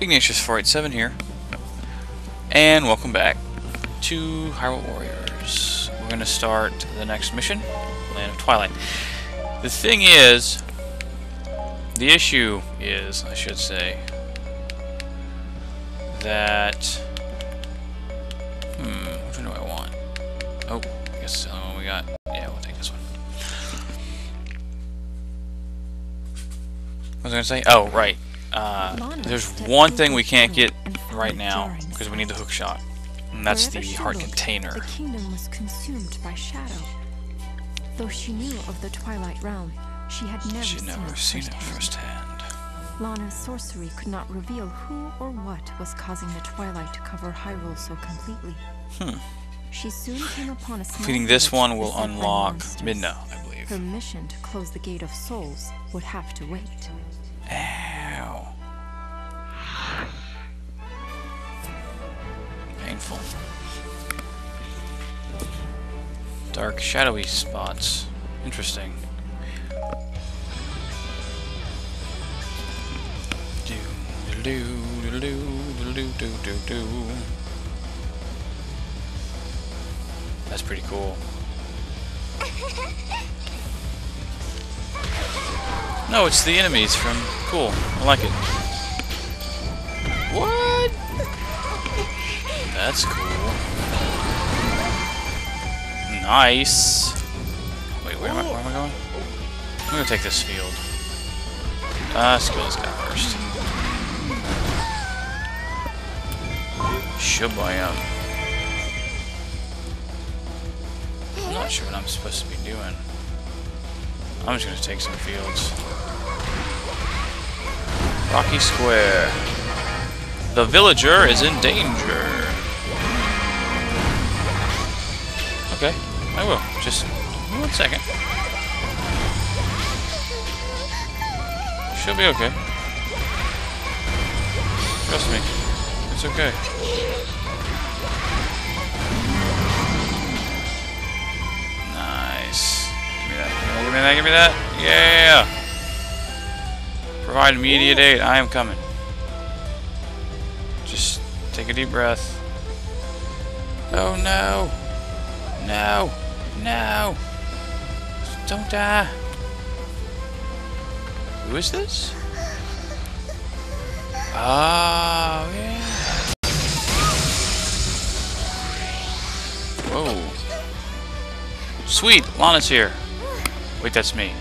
Ignatius487 here, and welcome back to Hyrule Warriors. We're going to start the next mission, Land of Twilight. The thing is, the issue is, I should say, that, hmm, which one do I want? Oh, I guess the only one we got. Yeah, we'll take this one. What was I going to say? Oh, right. Uh, there's one thing we can't get right now because we need the hook shot, and that's the heart container. The kingdom was consumed by shadow. Though she knew of the Twilight Realm, she had never She'd seen, never it, seen it firsthand. firsthand. Lana's sorcery could not reveal who or what was causing the Twilight to cover Hyrule so completely. Hmm. She soon came upon a Completing this one will unlock. Midna, I believe. Her mission to close the Gate of Souls would have to wait. Dark, shadowy spots. Interesting. Do do do do do do do do. That's pretty cool. No, it's the enemies from... Cool. I like it. That's cool. Nice. Wait, where am I? Where am I going? I'm gonna take this field. Ah, uh, skill this guy first. Shabam. I'm not sure what I'm supposed to be doing. I'm just gonna take some fields. Rocky Square. The villager is in danger. I will. Just one second. She'll be okay. Trust me. It's okay. Nice. Give me that. Give me that. Give me that. Yeah. Provide immediate aid. I am coming. Just take a deep breath. Oh no. No. No. Don't die. Who is this? Oh, yeah. Whoa. Sweet, Lana's here. Wait, that's me.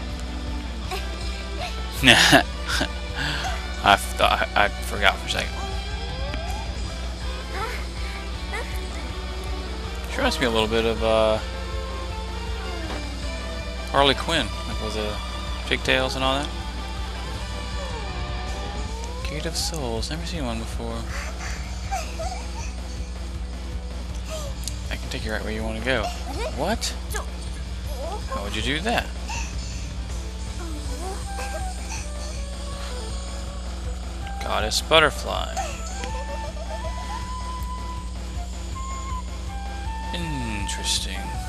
I thought I, I forgot for a second. She reminds me a little bit of uh, Harley Quinn, like with the pigtails and all that. Gate of Souls, never seen one before. I can take you right where you want to go. What? How would you do that? Goddess Butterfly. Interesting.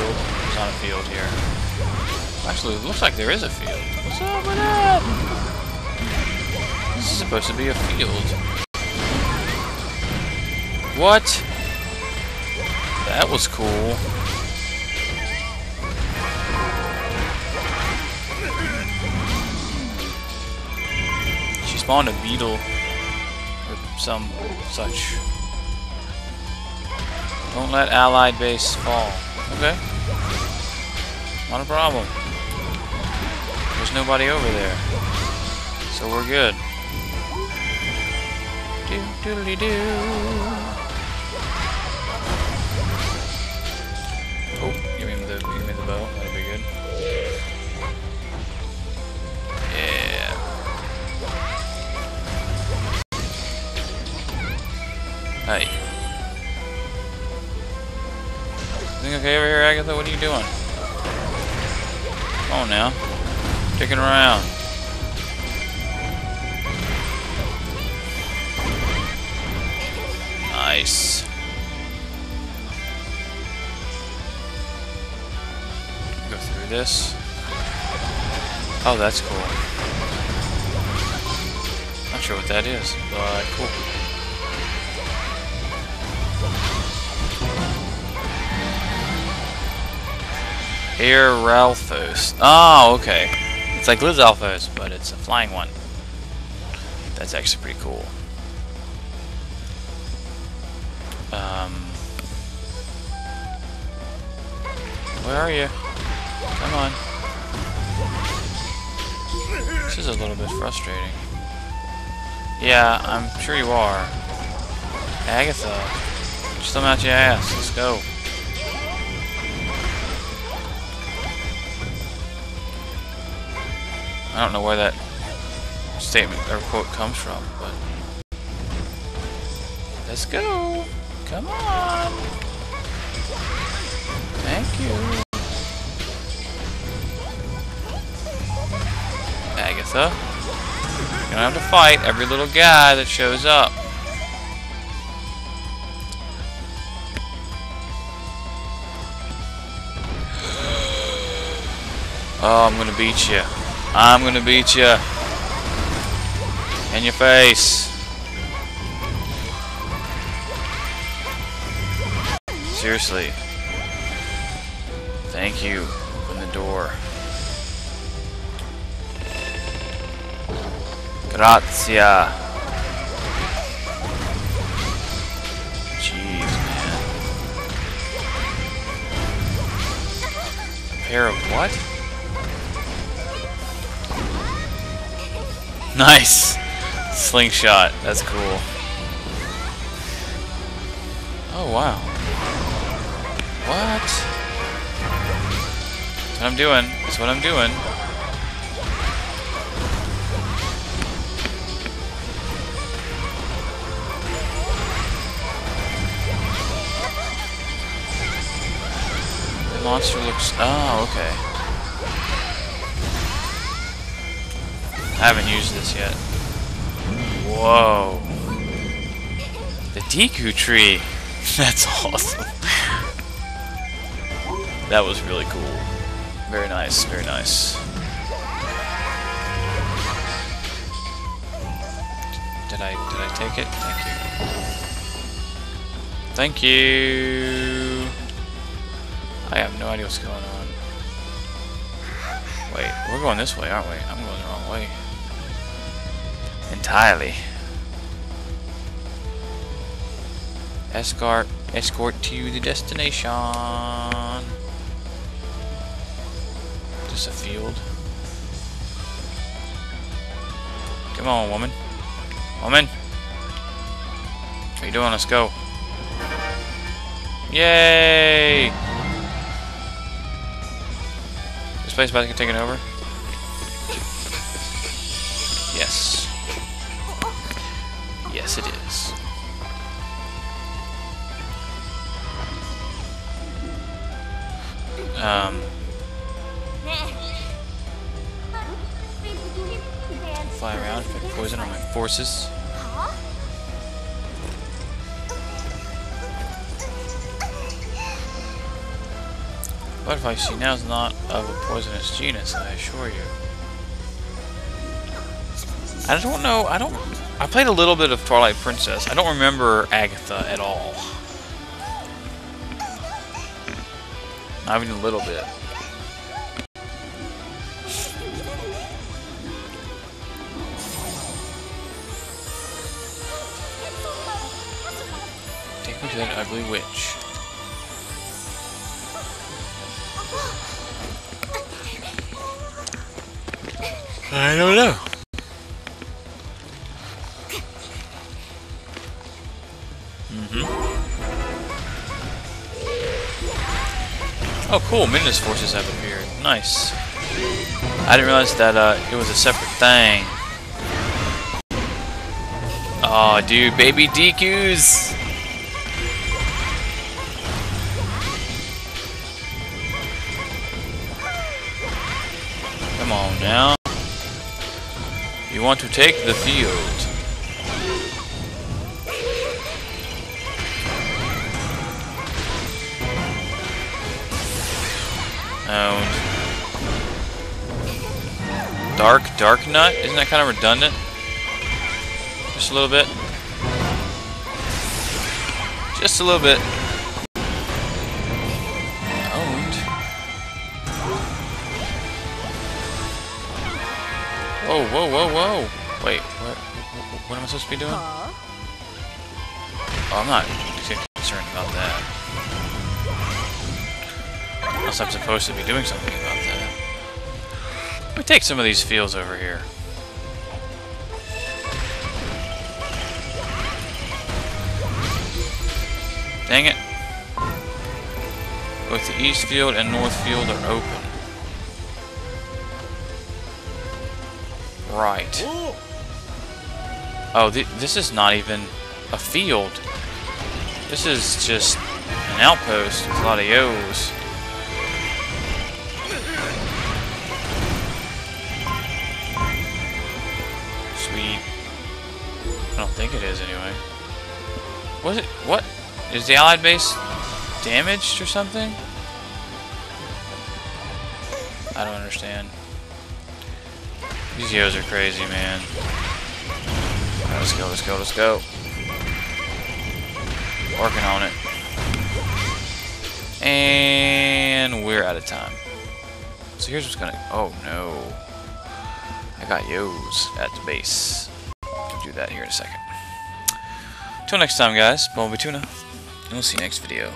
Field? There's not a field here. Actually, it looks like there is a field. What's up with that? This is supposed to be a field. What? That was cool. She spawned a beetle or some such. Don't let allied base fall. Okay. Not a problem. There's nobody over there. So we're good. Do doodly doo. Oh, give me the give me the bow. That'll be good. Yeah. Hey. Everything okay over here, Agitha? What are you doing? Come on now. Kicking around. Nice. Go through this. Oh, that's cool. Not sure what that is, but cool. Aeralfos. Oh, okay. It's like Lizalfos, but it's a flying one. That's actually pretty cool. Um, where are you? Come on. This is a little bit frustrating. Yeah, I'm sure you are. Agitha, just them out your ass. Let's go. I don't know where that statement or quote comes from, but let's go. Come on. Thank you. Agitha. You don't have to fight every little guy that shows up. Oh, I'm gonna beat you. I'm gonna beat you. In your face. Seriously. Thank you. Open the door. Grazia. Jeez, man. A pair of what? Nice! Slingshot. That's cool. Oh, wow. What? That's what I'm doing. That's what I'm doing. The monster looks... Oh, okay. I haven't used this yet. Whoa. The Deku tree. That's awesome. that was really cool. Very nice, very nice. Did I did I take it? Thank you. Thank you. I have no idea what's going on. Wait, we're going this way, aren't we? I'm going the wrong way. Entirely. Escort, escort to the destination. Just a field. Come on, woman. Woman. What are you doing? Let's go. Yay! This place about to get taken over? Yes. Yes, it is. Um, fly around, inflict poison on my forces. I see now is not of a poisonous genus, I assure you. I don't know, I don't... I played a little bit of Twilight Princess. I don't remember Agitha at all. Not even a little bit. Take me to that ugly witch. I don't know. Oh, cool. Midna's forces have appeared. Nice. I didn't realize that uh, it was a separate thing. Oh, dude, baby DQs. Come on now. You want to take the field. Dark, Darknut? Isn't that kind of redundant? Just a little bit. Just a little bit. Owned. Whoa, whoa, whoa, whoa! Wait, what? What am I supposed to be doing? Oh, I'm not Unless I'm supposed to be doing something about that. Let me take some of these fields over here. Dang it. Both the east field and north field are open. Right. Oh, th this is not even a field. This is just an outpost with a lot of yos. Don't think it is anyway. Was it? What? Is the allied base damaged or something? I don't understand. These Yos are crazy, man. Right, let's go, let's go, let's go. Working on it. And we're out of time. So here's what's gonna... Oh, no. I got Yos at the base. Do that here in a second. Till next time, guys. Bumblebee Tuna. And we'll see you next video.